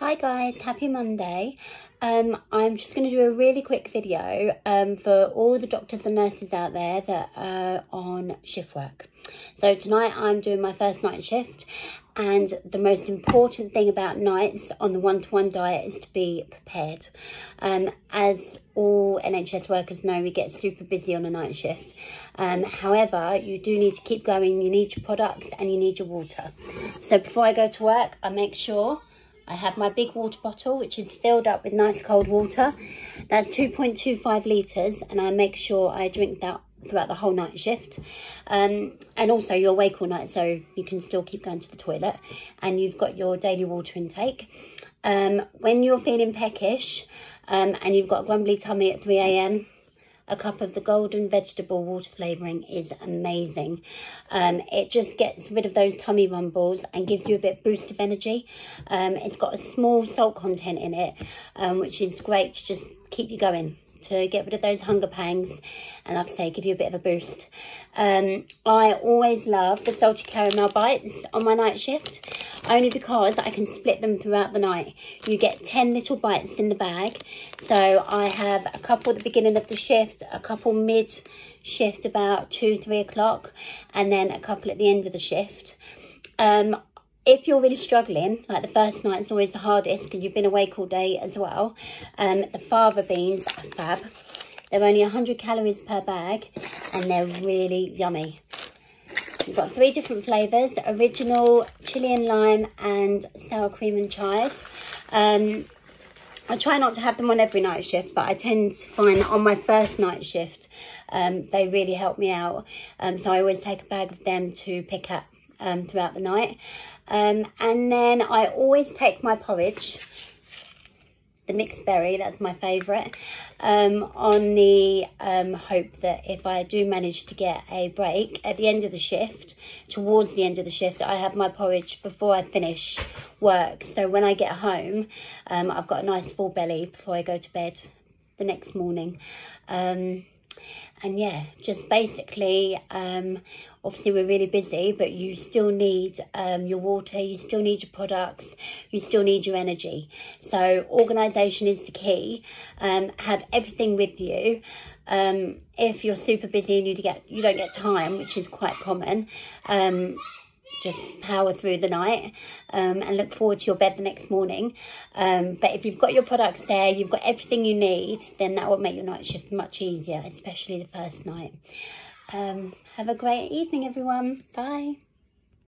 Hi guys, happy Monday. Um, I'm just going to do a really quick video um, for all the doctors and nurses out there that are on shift work. So tonight I'm doing my first night shift and the most important thing about nights on the one-to-one -one diet is to be prepared. Um, as all NHS workers know, we get super busy on a night shift. Um, however, you do need to keep going. You need your products and you need your water. So before I go to work, I make sure I have my big water bottle, which is filled up with nice cold water. That's 2.25 litres, and I make sure I drink that throughout the whole night shift. Um, and also you're awake all night, so you can still keep going to the toilet. And you've got your daily water intake. Um, when you're feeling peckish um, and you've got a grumbly tummy at 3am, a cup of the golden vegetable water flavouring is amazing. Um, it just gets rid of those tummy rumbles and gives you a bit boost of energy. Um, it's got a small salt content in it, um, which is great to just keep you going to get rid of those hunger pangs and like I say give you a bit of a boost um, I always love the salty caramel bites on my night shift only because I can split them throughout the night you get 10 little bites in the bag so I have a couple at the beginning of the shift a couple mid shift about 2 3 o'clock and then a couple at the end of the shift um, if you're really struggling, like the first night is always the hardest because you've been awake all day as well, um, the fava beans are fab. They're only 100 calories per bag and they're really yummy. We've got three different flavours, original, chili and lime and sour cream and chives. Um, I try not to have them on every night shift, but I tend to find that on my first night shift, um, they really help me out. Um, so I always take a bag of them to pick up um, throughout the night. Um, and then I always take my porridge, the mixed berry, that's my favourite, um, on the um, hope that if I do manage to get a break at the end of the shift, towards the end of the shift, I have my porridge before I finish work. So when I get home, um, I've got a nice full belly before I go to bed the next morning. And yeah, just basically, um, obviously we're really busy, but you still need um, your water, you still need your products, you still need your energy. So organisation is the key. Um, have everything with you. Um, if you're super busy and you get you don't get time, which is quite common, um, just power through the night um, and look forward to your bed the next morning. Um, but if you've got your products there, you've got everything you need, then that will make your night shift much easier, especially the first night. Um, have a great evening, everyone. Bye.